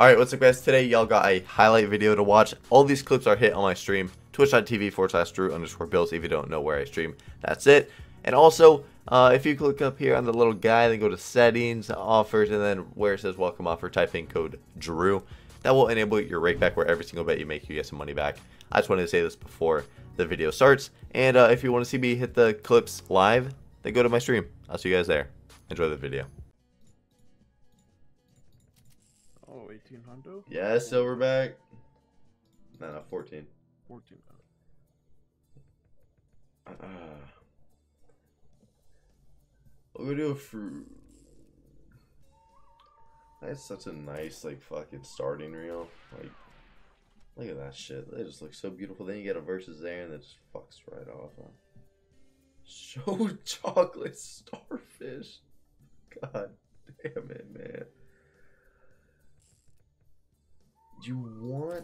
Alright, what's up guys? Today y'all got a highlight video to watch. All these clips are hit on my stream, twitch.tv forward slash Drew underscore Bills if you don't know where I stream. That's it. And also, uh, if you click up here on the little guy, then go to settings, offers, and then where it says welcome offer, type in code DREW. That will enable your rake back where every single bet you make, you get some money back. I just wanted to say this before the video starts. And uh, if you want to see me hit the clips live, then go to my stream. I'll see you guys there. Enjoy the video. Oh, 18 hundo? Yeah, Silverback. No, no, 14. 14. Uh, we're gonna do a fruit. That's such a nice, like, fucking starting reel. Like, look at that shit. They just look so beautiful. Then you get a versus there, and it just fucks right off. Huh? Show chocolate starfish. God damn it, man.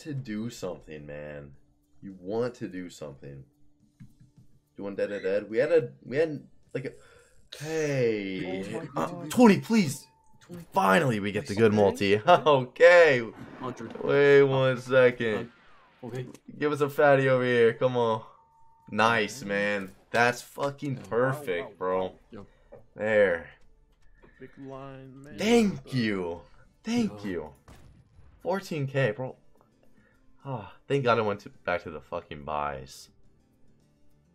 To do something, man. You want to do something. Doing dead dead dead. We had a we had like a hey Oh my uh, God. Tony, please. Finally, we get the good multi. Okay, wait one second. Okay. Give us a fatty over here. Come on. Nice, man. That's fucking perfect, bro. There. Big line, man. Thank you. Thank you. 14k, bro. Oh, thank God I went to, back to the fucking buys.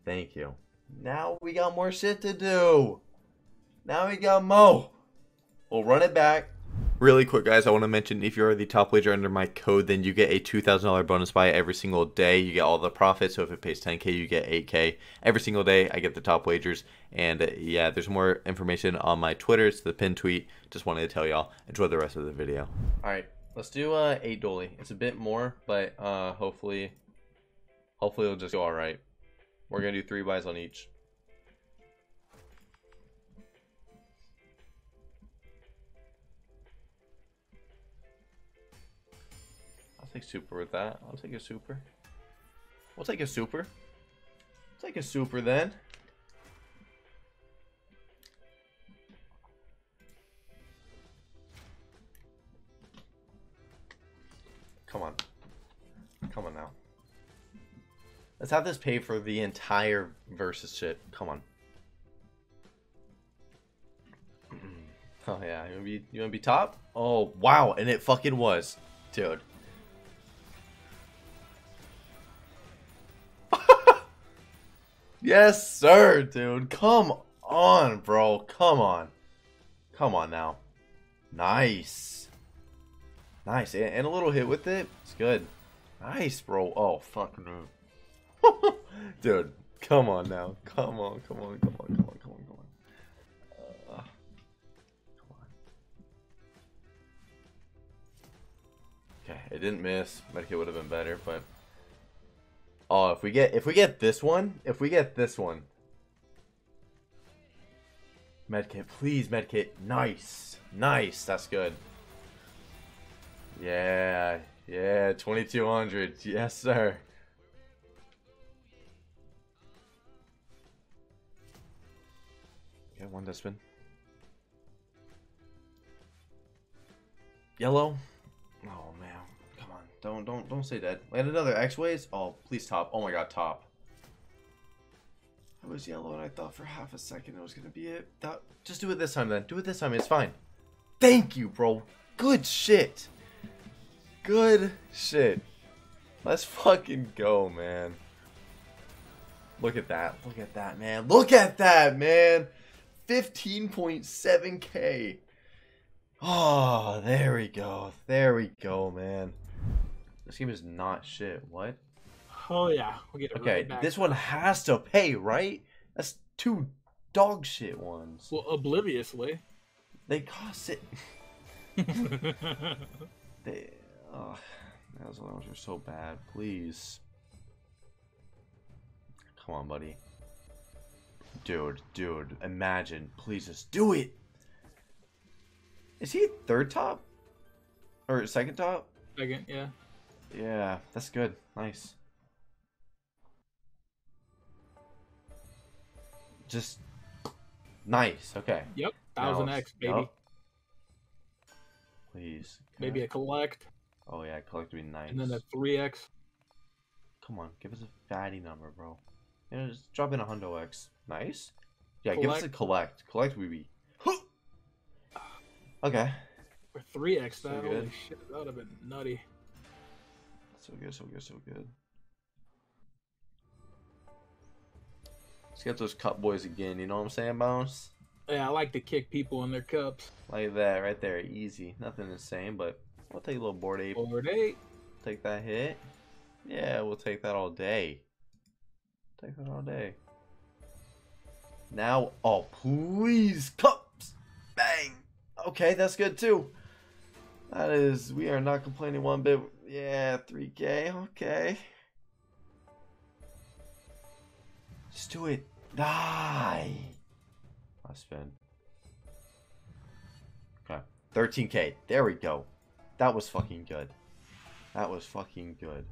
Thank you. Now we got more shit to do. Now we got Mo. We'll run it back. Really quick, guys, I want to mention if you're the top wager under my code, then you get a $2,000 bonus buy every single day. You get all the profits. So if it pays 10K, you get 8K. Every single day, I get the top wagers. And uh, yeah, there's more information on my Twitter. It's the pinned tweet. Just wanted to tell y'all. Enjoy the rest of the video. All right, let's do uh, 8 dolly. It's a bit more, but uh, hopefully, hopefully it'll just go all right. We're to do three buys on each. I'll take super with that. I'll take a super. We'll take a super. Take a super then. Let's have this pay for the entire versus shit. Come on. Oh yeah, you wanna be you wanna be top? Oh wow, and it fucking was, dude. yes, sir, dude. Come on, bro. Come on. Come on now. Nice. Nice. And a little hit with it. It's good. Nice, bro. Oh, fuck no. dude, come on now. Come on, come on, come on, come on, come on, come on. Uh, come on. Okay, it didn't miss. Medikit would have been better, but Oh, if we get if we get this one, if we get this one. Medkit, please, medkit. Nice. Nice. That's good. Yeah. Yeah, 2200. Yes, sir. Okay, one spin. Yellow. Oh man, come on! Don't don't don't say dead. Land another X-ways. Oh please top. Oh my god top. It was yellow and I thought for half a second it was gonna be it. That, just do it this time then. Do it this time. It's fine. Thank you, bro. Good shit. Good shit. Let's fucking go, man. Look at that. Look at that, man. Look at that, man. 15.7k. Oh, ah, there we go. There we go, man. This game is not shit. What? Oh yeah, we'll get it Okay, right this one has to pay, right? That's two dog shit ones. Well, obliviously. They cost it. They. Oh, those ones are so bad. Please. Come on, buddy. Dude, dude, imagine. Please just do it. Is he third top? Or second top? Second, yeah. Yeah, that's good. Nice. Just nice. Okay. Yep. Thousand X, baby. Yup. Please. Maybe a collect, Oh yeah, collect would be nice. and then a three X. Come on, give us a fatty number, bro. You know, just drop in a hundo X. Nice. Yeah, give us a collect. Collect would be. okay. Or three X. So That good. holy shit, that would have been nutty. So good, so good, so good. Let's get those cup boys again. You know what I'm saying, Bounce? Yeah, I like to kick people in their cups. Like that, right there, easy. Nothing insane, but we'll take a little board ape. Board eight. Take that hit. Yeah, we'll take that all day. That all day. Now, oh please, cups, bang. Okay, that's good too. That is, we are not complaining one bit. Yeah, 3K. Okay. Just do it. Die. I spin. Okay, 13K. There we go. That was fucking good. That was fucking good.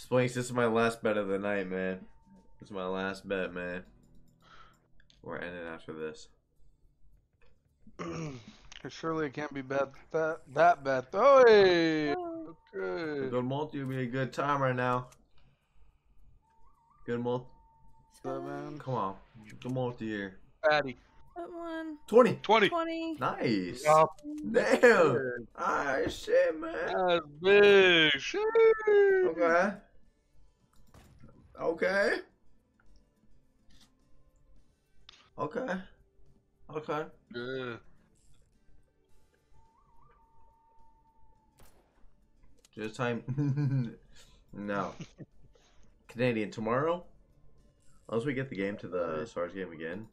Splinks, this is my last bet of the night, man. This is my last bet, man. We're ending after this. Surely it can't be bad that that bad. Oh, hey. A Okay. good multi would be a good time right now. Good multi. Seven. Come on. Good multi here. Patty. That one. 20. 20. 20. Nice. Yeah. Damn. Alright, shit, man. That's big. Shit. Okay. Okay. Okay. Okay. Yeah. Just time. no. Canadian tomorrow. Unless we get the game to the Stars game again.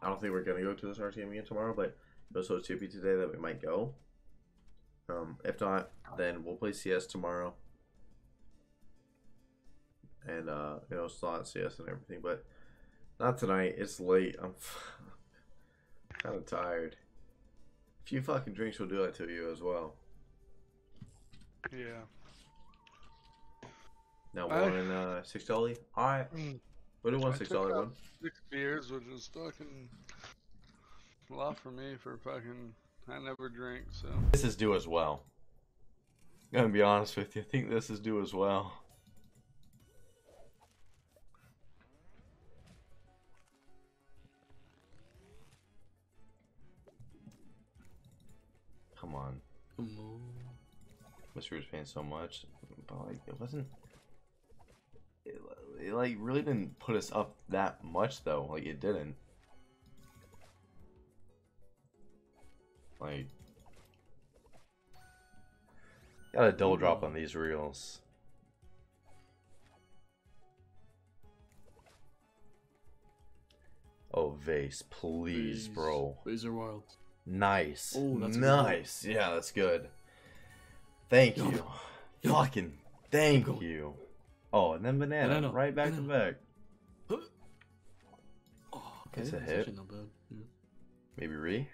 I don't think we're gonna go to the Stars game again tomorrow, but it was so chippy today that we might go. Um, if not, then we'll play CS tomorrow. And uh, you know, slot CS and everything, but not tonight. It's late. I'm kind of tired. A few fucking drinks will do that to you as well. Yeah. Now I- one and uh six dollar. Alright. Mm. We'll do one I six dollar one. Six beers, which is fucking a lot for me for fucking. I never drink, so. This is due as well. I'm gonna be honest with you. I think this is due as well. Come on. Come on. We were paying so much, but like it wasn't. It, it like really didn't put us up that much though. Like it didn't. Like got a double drop on these reels. Oh vase, please, bro. Laser Wild. Nice. Oh, that's a good nice. Yeah, that's good. Thank Yo. you. Yo. Fucking thank Go. you. Oh, and then banana, Banana. right back to Banana. back. Oh, okay. That's a that's hit. not bad. Yeah. Maybe re.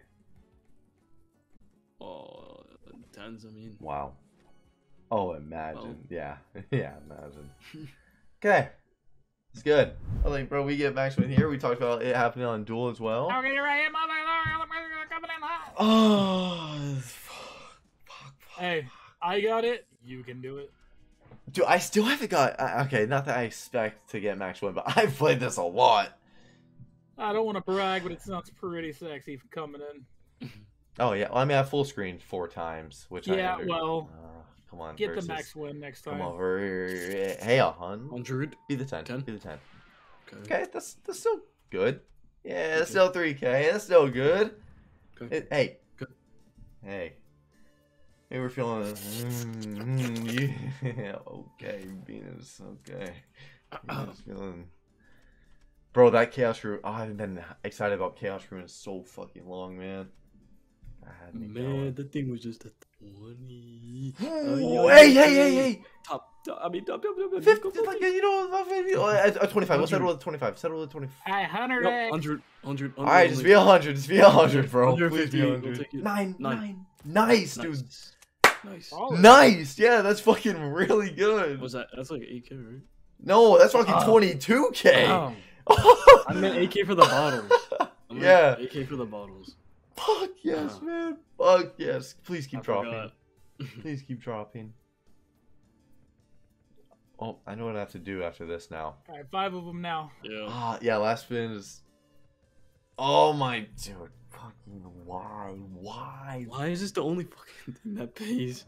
Oh, tens. I mean. Wow. Oh, imagine. Yeah, yeah, imagine. okay, it's good. I think, bro, we get Maxman here. We talked about it happening on Duel as well. Okay, right here, motherfucker, coming in hot. Oh, fuck, fuck, fuck. Hey, I got it. You can do it. Dude, I still haven't got. uh, Okay, not that I expect to get Max One, but I've played this a lot. I don't want to brag, but it sounds pretty sexy for coming in. Oh yeah, well, I mean I full screened four times, which I Yeah, well, Uh, come on, Get versus- the max win next time. Come over, hey, a hun, 100. be the ten, 10? be the ten. Okay. Okay, that's that's still good. Yeah, that's Okay. still three K. That's still good. It- hey, Good. hey, hey, we're feeling. Mm, yeah, okay, Venus. Okay, Venus feeling. Bro, that chaos room. Oh, I haven't been excited about chaos room in so fucking long, man. I had me Man, the thing was just a 20. Ooh, hey, hey, hey, hey! Top, top, I mean, top, top, top, top, Fifty, go, go, like, you know, uh, uh, 25. Let's settle with 25. Settle with 25. Hey, hundred No, eggs. 100, 100, 100. Alright, just be a 100. Just be a 100, bro. 150, Please be a we'll take it. Nine, Nine. nine. Nice, dude. Nice. Nice. Yeah, that's fucking really good. Was that? That's like 8k, right? No, that's fucking Oh. 22k. Oh, I meant 8k for the bottles. I meant Yeah. 8k for the bottles. Fuck yes, Ah. man. Fuck yes. Please keep I dropping. forgot. Please keep dropping. Oh, I know what I have to do after this now. All right, five of them now. Yeah. Ah, yeah, last spin is. Oh my dude, fucking why, why? Why is this the only fucking thing that pays?